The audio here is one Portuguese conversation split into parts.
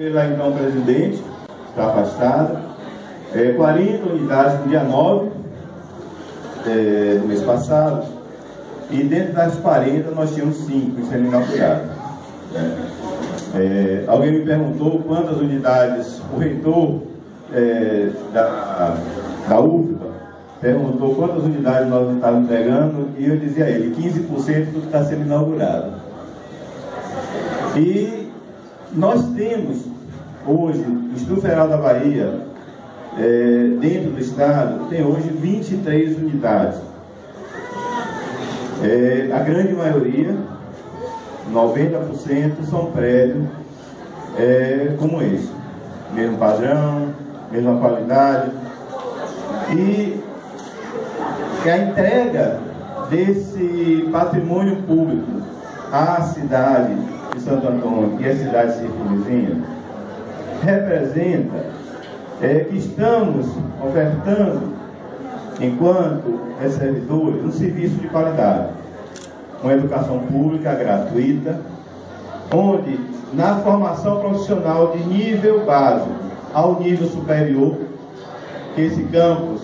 Pela então presidente, está afastada, é, 40 unidades no dia 9 é, do mês passado, e dentro das 40 nós tínhamos 5 sendo inaugurados. É, alguém me perguntou quantas unidades o reitor é, da, da UFBA perguntou quantas unidades nós estávamos entregando e eu dizia a ele 15% do que está sendo inaugurado. E nós temos hoje, o Instituto Federal da Bahia, é, dentro do estado, tem hoje 23 unidades. É, a grande maioria, 90%, são prédios é, como esse. Mesmo padrão, mesma qualidade. E a entrega desse patrimônio público à cidade de Santo Antônio e à cidade circunvizinha representa é, que estamos ofertando, enquanto servidores, um serviço de qualidade, uma educação pública gratuita, onde na formação profissional de nível básico ao nível superior, que esse campus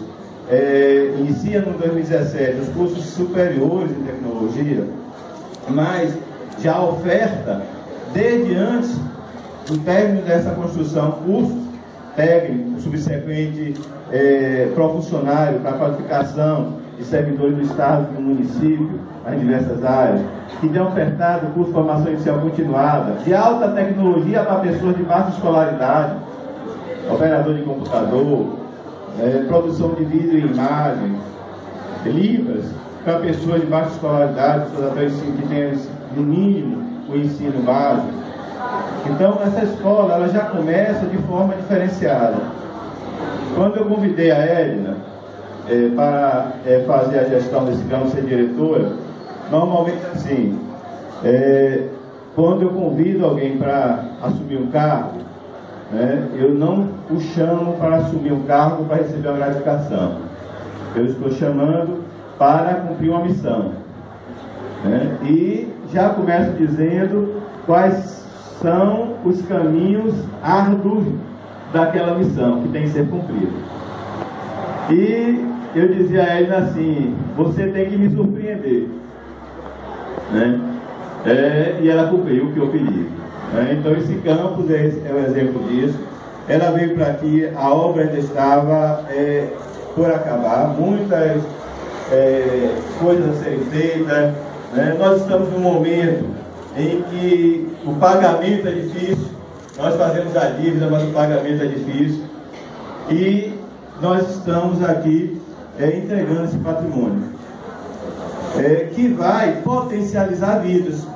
é, inicia no 2017 os cursos superiores em tecnologia, mas já oferta desde antes do término dessa construção cursos técnico, subsequente é, profissionário para qualificação de servidores do Estado e do município, nas diversas áreas, que tem ofertado curso de formação inicial continuada, de alta tecnologia para pessoas de baixa escolaridade, operador de computador, é, produção de vídeo e imagem, livros para pessoas de baixa escolaridade, pessoas até que têm no mínimo o ensino básico. Então, essa escola ela já começa de forma diferenciada. Quando eu convidei a Edna é, para é, fazer a gestão desse campo, ser diretora, normalmente assim, é, quando eu convido alguém para assumir um cargo, né, eu não o chamo para assumir um cargo para receber uma gratificação. Eu estou chamando para cumprir uma missão. Né, e já começo dizendo quais são os caminhos árduos daquela missão que tem que ser cumprida. E eu dizia a ele assim: você tem que me surpreender. Né? É, e ela cumpriu o que eu pedi. Né? Então, esse campus é, é um exemplo disso. Ela veio para aqui, a obra ainda estava é, por acabar, muitas é, coisas a serem feitas. Né? Nós estamos num momento em que o pagamento é difícil, nós fazemos a dívida, mas o pagamento é difícil. E nós estamos aqui é, entregando esse patrimônio, é, que vai potencializar vidas.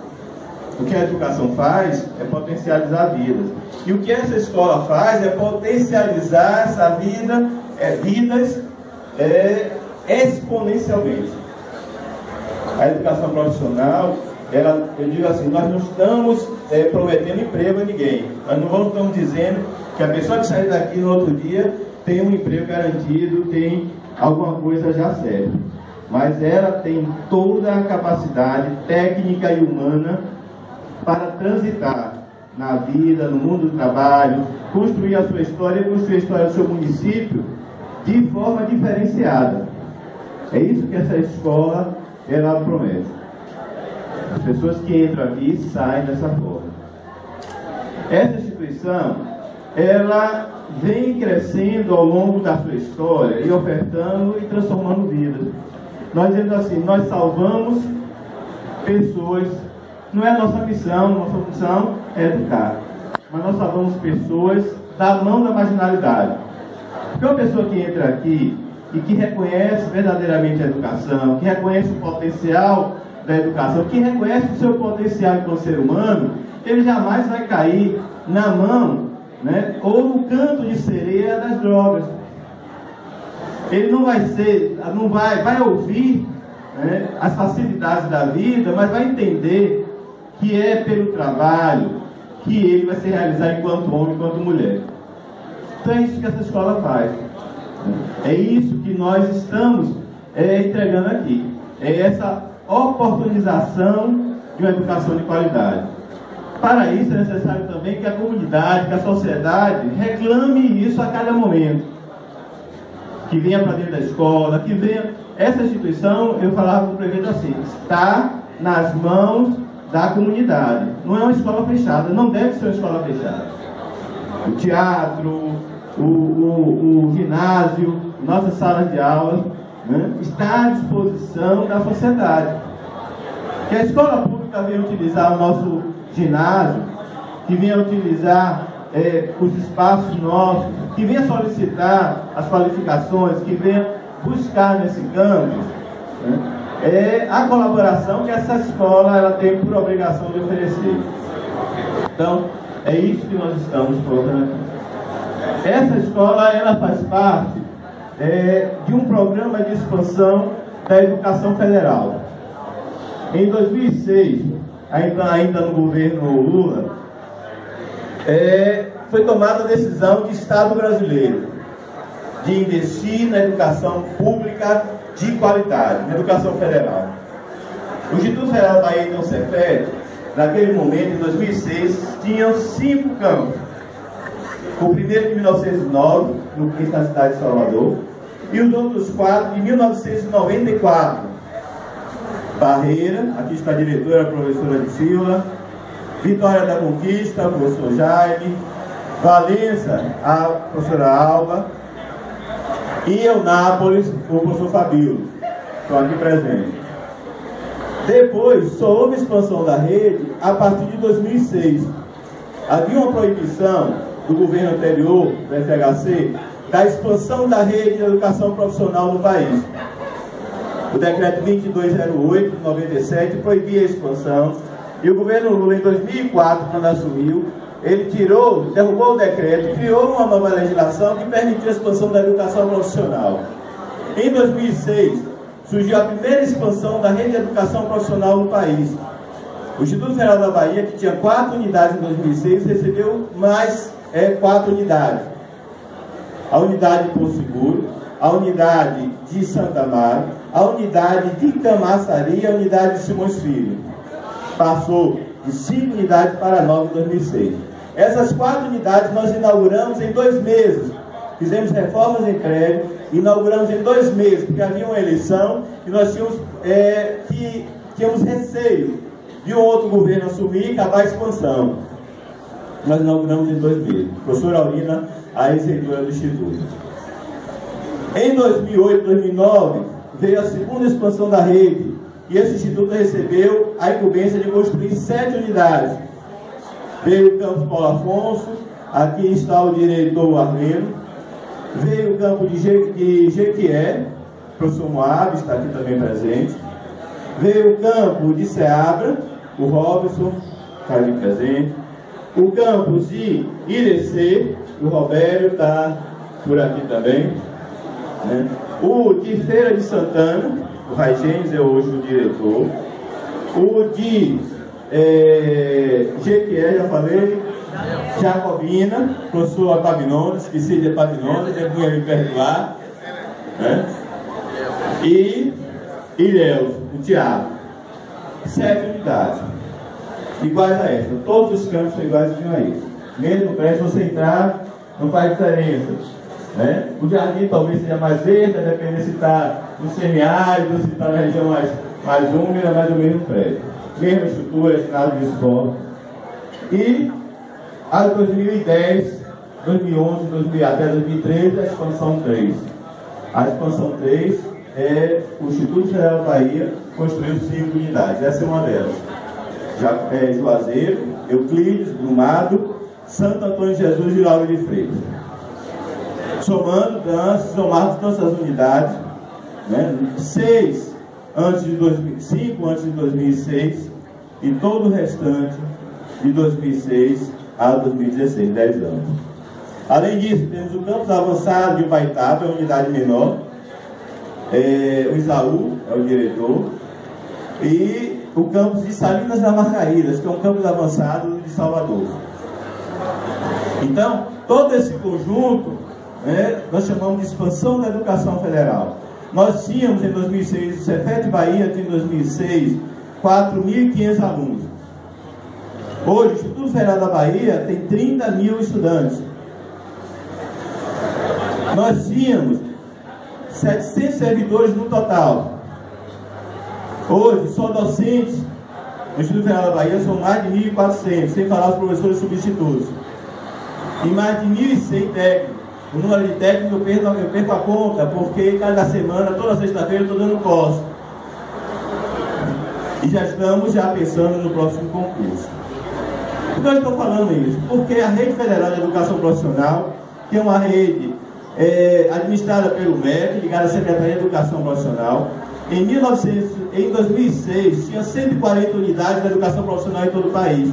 O que a educação faz é potencializar vidas. E o que essa escola faz é potencializar essa vida, é, vidas é, exponencialmente. A educação profissional ela, eu digo assim, nós não estamos é, prometendo emprego a ninguém. Nós não estamos dizendo que a pessoa que sair daqui no outro dia tem um emprego garantido, tem alguma coisa já certa. Mas ela tem toda a capacidade técnica e humana para transitar na vida, no mundo do trabalho, construir a sua história, construir a história do seu município de forma diferenciada. É isso que essa escola ela promete. As pessoas que entram aqui saem dessa forma. Essa instituição, ela vem crescendo ao longo da sua história e ofertando e transformando vidas. Nós dizemos assim, nós salvamos pessoas, não é nossa missão, nossa função é educar, mas nós salvamos pessoas da mão da marginalidade. Porque uma pessoa que entra aqui e que reconhece verdadeiramente a educação, que reconhece o potencial da educação, que reconhece o seu potencial enquanto ser humano, ele jamais vai cair na mão né, ou no canto de sereia das drogas. Ele não vai ser, não vai, vai ouvir né, as facilidades da vida, mas vai entender que é pelo trabalho que ele vai se realizar enquanto homem, enquanto mulher. Então é isso que essa escola faz. É isso que nós estamos é, entregando aqui. É essa oportunização de uma educação de qualidade. Para isso é necessário também que a comunidade, que a sociedade reclame isso a cada momento. Que venha para dentro da escola, que venha. Essa instituição, eu falava para o prefeito assim, está nas mãos da comunidade. Não é uma escola fechada, não deve ser uma escola fechada. O teatro, o, o, o ginásio, nossas salas de aula, né, está à disposição da sociedade. Que a escola pública venha utilizar o nosso ginásio, que venha utilizar é, os espaços nossos, que venha solicitar as qualificações, que venha buscar nesse campus né, é a colaboração que essa escola ela tem por obrigação de oferecer. Então, é isso que nós estamos aqui. Essa escola ela faz parte é, de um programa de expansão da educação federal. Em 2006, ainda, ainda no governo Lula, é, foi tomada a decisão de Estado brasileiro de investir na educação pública de qualidade, na educação federal. O Instituto Federal da então, Cefet, naquele momento, em 2006, tinha cinco campos. O primeiro de 1909, no que na cidade de Salvador, e os outros quatro de 1994. Barreira, aqui está a diretora, a professora de Silva, Vitória da Conquista, o professor Jaime, Valença, a professora Alba, e Eunápolis, o professor Fabio, estão aqui presentes. Depois, só houve expansão da rede a partir de 2006. Havia uma proibição do governo anterior, do FHC, da expansão da rede de educação profissional no país. O decreto 2208 de 97 proibia a expansão e o governo Lula, em 2004, quando assumiu, ele tirou, derrubou o decreto, criou uma nova legislação que permitiu a expansão da educação profissional. Em 2006, surgiu a primeira expansão da rede de educação profissional no país. O Instituto Federal da Bahia, que tinha quatro unidades em 2006, recebeu mais é, quatro unidades a unidade de Porto Seguro, a unidade de Santa Maria, a unidade de Camaçari e a unidade de Simões Filho. Passou de 5 unidades para 9 em 2006. Essas quatro unidades nós inauguramos em dois meses. Fizemos reformas em crédito, inauguramos em dois meses, porque havia uma eleição e nós tínhamos, é, que, tínhamos receio de um outro governo assumir e acabar a expansão. Nós inauguramos em dois meses. Professora Aurina a ex-reitora do Instituto. Em 2008, 2009, veio a segunda expansão da rede e esse Instituto recebeu a incumbência de construir sete unidades. Veio o campus Paulo Afonso, aqui está o diretor Arleno, veio o campo de, de Jequié, o professor Moab está aqui também presente, veio o campo de Seabra, o Robson está ali presente, o campus de Irecê, o Robério está por aqui também. Né? O de Feira de Santana, o Raigens é hoje o diretor. O de é, Jequié, já falei. Jacobina, professor Apabinones, esqueci de Apabinones, já vinha me perdoar. Né? E Ilhéus, o Tiago. Sete unidades. Iguais a essa. Todos os campos são iguais a isso. Mesmo prédio, você entrar, não faz diferença. Né? O jardim talvez seja mais verde, dependendo se está no semiárido, se está na região mais, mais úmida, mais o mesmo prédio. Mesma estrutura, ginásio de escola. E a 2010, 2011, 2000, até 2013, a expansão 3. A expansão 3 é o Instituto Federal da Bahia construiu cinco unidades. Essa é uma delas. É, Juazeiro, Euclides, Brumado, Santo Antônio Jesus e Lauro de Freitas. Somando, somados nossas unidades, né, seis antes de 2005, antes de 2006 e todo o restante de 2006 a 2016, 10 anos. Além disso, temos o campus avançado de Baitaba, é a unidade menor, é, o Isaú é o diretor, e o campus de Salinas da Margaridas, que é um campus avançado de Salvador. Então, todo esse conjunto, né, nós chamamos de expansão da educação federal. Nós tínhamos em 2006, o Cefet Bahia tinha em 2006, 4.500 alunos. Hoje, o Instituto Federal da Bahia tem 30 mil estudantes. Nós tínhamos 700 servidores no total. Hoje, só docentes no Instituto Federal da Bahia são mais de 1.400, sem falar os professores substitutos. E mais de 1.100 técnicos. O número de técnicos eu perco, eu perco a conta, porque cada semana, toda sexta-feira, eu estou dando posse. E já estamos já pensando no próximo concurso. Por que eu estou falando isso? Porque a Rede Federal de Educação Profissional, que é uma rede é, administrada pelo MEC, ligada à Secretaria de Educação Profissional, em, 1900, em 2006 tinha 140 unidades de educação profissional em todo o país.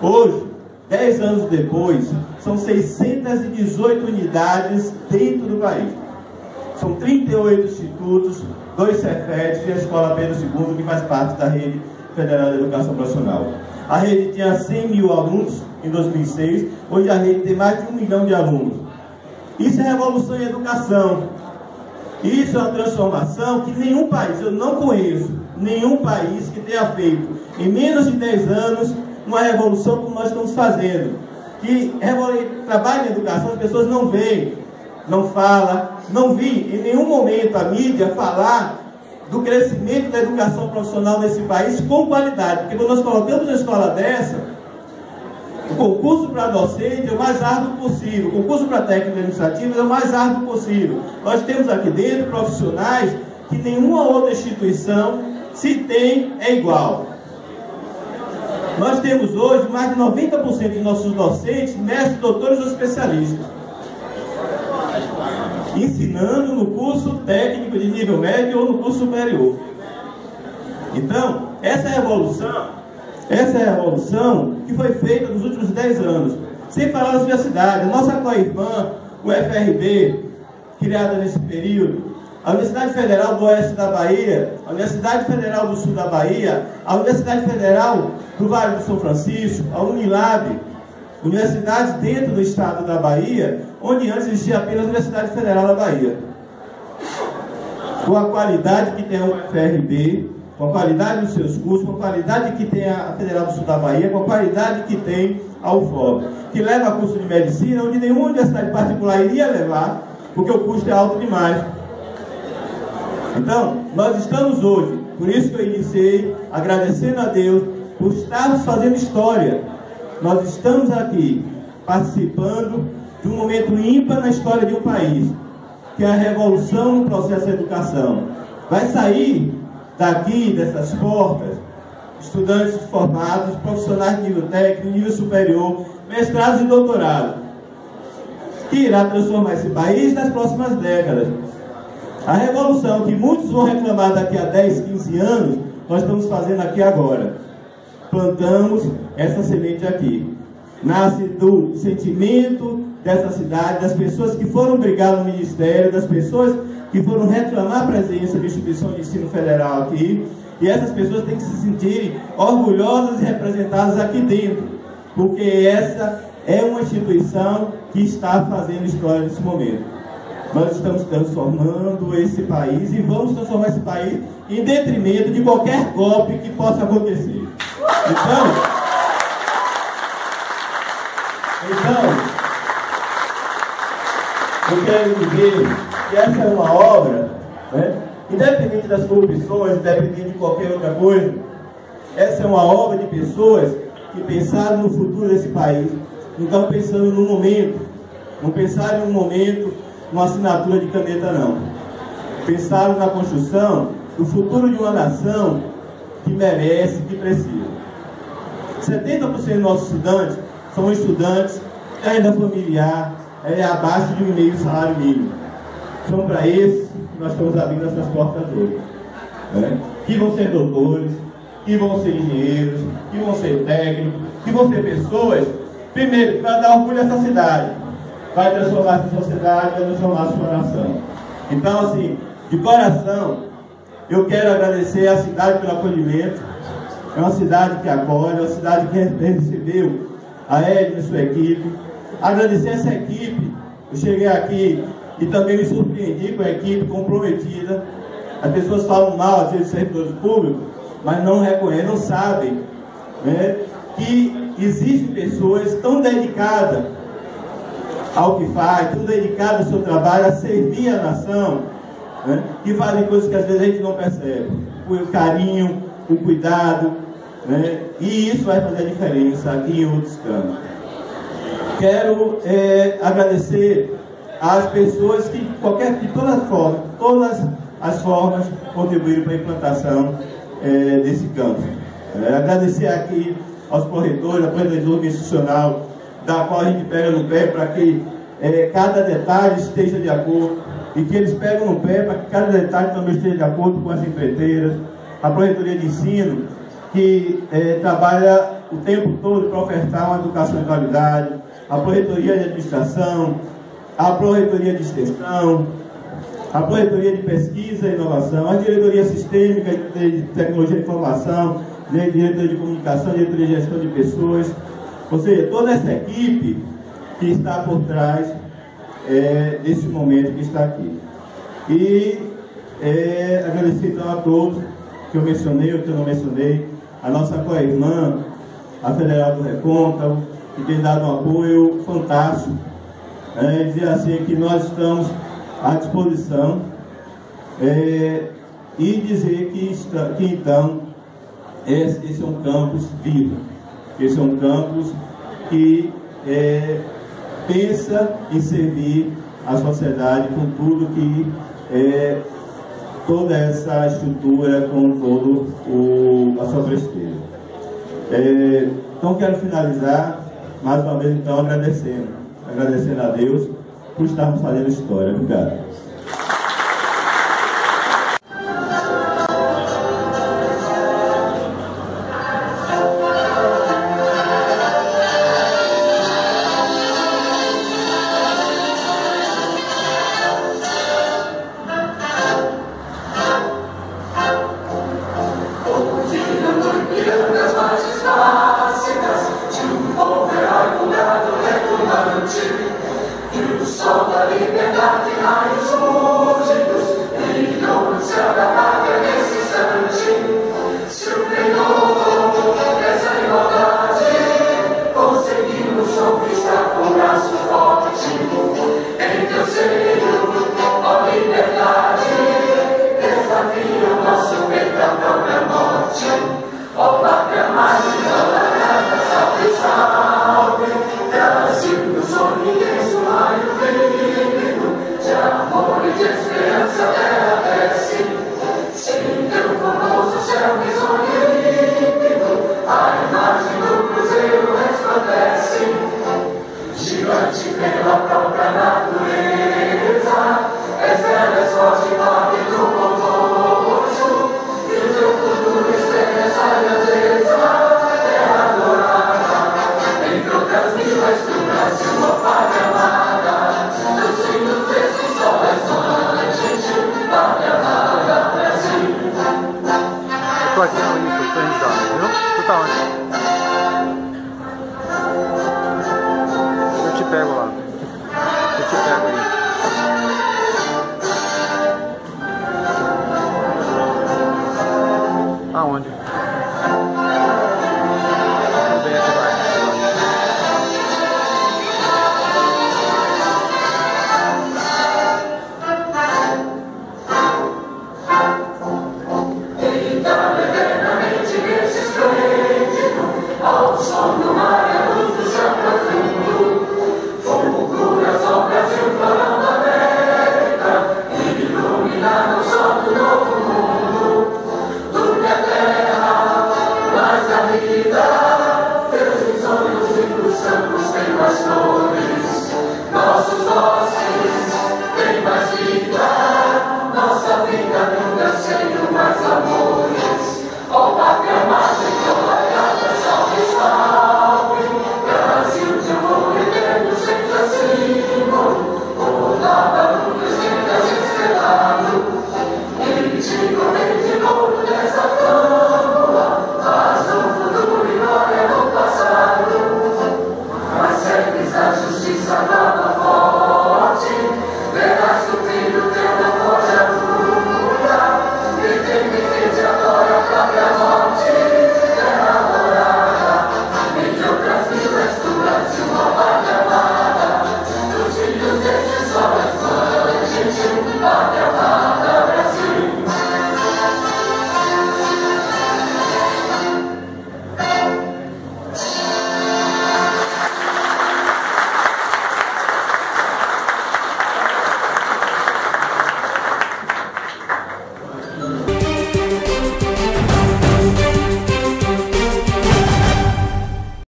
Hoje, 10 anos depois, são 618 unidades dentro do país. São 38 institutos, dois Cefetes e a Escola Pedro II, que faz parte da Rede Federal de Educação Profissional. A rede tinha 100 mil alunos em 2006, hoje a rede tem mais de um milhão de alunos. Isso é revolução em educação. Isso é uma transformação que nenhum país, eu não conheço, nenhum país que tenha feito em menos de 10 anos uma revolução como nós estamos fazendo. Que trabalho em educação, as pessoas não veem, não falam, não vi em nenhum momento a mídia falar do crescimento da educação profissional nesse país com qualidade. Porque quando nós colocamos uma escola dessa, concurso para docente é o mais árduo possível, concurso para técnico administrativo é o mais árduo possível. Nós temos aqui dentro profissionais que nenhuma outra instituição, se tem, é igual. Nós temos hoje mais de 90% de nossos docentes, mestres, doutores ou especialistas. Ensinando no curso técnico de nível médio ou no curso superior. Então, essa é evolução essa é a evolução que foi feita nos últimos 10 anos. Sem falar das universidades. A nossa Coifam, o FRB, criada nesse período, a Universidade Federal do Oeste da Bahia, a Universidade Federal do Sul da Bahia, a Universidade Federal do Vale do São Francisco, a Unilab, universidades dentro do estado da Bahia, onde antes existia apenas a Universidade Federal da Bahia. Com a qualidade que tem o FRB, com a qualidade dos seus cursos, com a qualidade que tem a Federal do Sul da Bahia, com a qualidade que tem a UFOB, que leva curso de medicina, onde nenhuma universidade particular iria levar, porque o custo é alto demais. Então, nós estamos hoje, por isso que eu iniciei agradecendo a Deus por estarmos fazendo história. Nós estamos aqui participando de um momento ímpar na história de um país, que é a revolução no processo de educação. Vai sair daqui, dessas portas, estudantes formados, profissionais de nível técnico, nível superior, mestrados e doutorados, que irá transformar esse país nas próximas décadas. A revolução que muitos vão reclamar daqui a 10, 15 anos, nós estamos fazendo aqui agora. Plantamos essa semente aqui. Nasce do sentimento dessa cidade, das pessoas que foram brigar no ministério, das pessoas que foram reclamar a presença de instituição de ensino federal aqui, e essas pessoas têm que se sentirem orgulhosas e representadas aqui dentro, porque essa é uma instituição que está fazendo história nesse momento. Nós estamos transformando esse país e vamos transformar esse país em detrimento de qualquer golpe que possa acontecer. Então, então, eu quero dizer que essa é uma obra, né? independente das corrupções, independente de qualquer outra coisa, essa é uma obra de pessoas que pensaram no futuro desse país, não estão pensando no momento, não pensaram no momento, numa assinatura de caneta não. Pensaram na construção do futuro de uma nação que merece, que precisa. 70% dos nossos estudantes são estudantes de renda familiar é abaixo de um meio salário mínimo. São para esses que nós estamos abrindo essas portas hoje. Né? Que vão ser doutores, que vão ser engenheiros, que vão ser técnicos, que vão ser pessoas, primeiro, vai dar orgulho a essa cidade, vai transformar essa sociedade, vai transformar a sua nação. Então, assim, de coração, eu quero agradecer à cidade pelo acolhimento. É uma cidade que acolhe, é uma cidade que recebeu a Edna e sua equipe. Agradecer essa equipe. Eu cheguei aqui e também me surpreendi com a equipe comprometida. As pessoas falam mal, às vezes, servidores públicos, mas não reconhecem, não sabem né, que existem pessoas tão dedicadas ao que faz, tão dedicadas ao seu trabalho, a servir a nação, né? que fazem coisas que às vezes a gente não percebe. O carinho, o cuidado, né? e isso vai fazer a diferença aqui em outros campos. Quero é, agradecer às pessoas que, qualquer, de todas as formas, todas as formas contribuíram para a implantação é, desse campo. É, agradecer aqui aos corretores, a planejadora institucional, da qual a gente pega no pé para que é, cada detalhe esteja de acordo e que eles pegam no pé para que cada detalhe também esteja de acordo com as empreiteiras, a projetoria de ensino, que é, trabalha o tempo todo para ofertar uma educação de qualidade, a projetoria de administração, a projetoria de extensão, a projetoria de pesquisa e inovação, a diretoria sistêmica de tecnologia e informação, diretoria de comunicação, diretoria de gestão de pessoas, ou seja, toda essa equipe que está por trás é, desse momento que está aqui. E é, agradecer então a todos que eu mencionei, ou que eu não mencionei, a nossa co-irmã, a Federal do Recôncavo, que tem dado um apoio fantástico. É, dizer assim que nós estamos à disposição é, e dizer que, está, que então esse, esse, é um campus vivo, esse é um campus que é, pensa em servir a sociedade com tudo que é, toda essa estrutura com todo o, a sua presteza. É, então quero finalizar mais uma vez então agradecendo, agradecendo a Deus por estarmos fazendo história. Obrigado.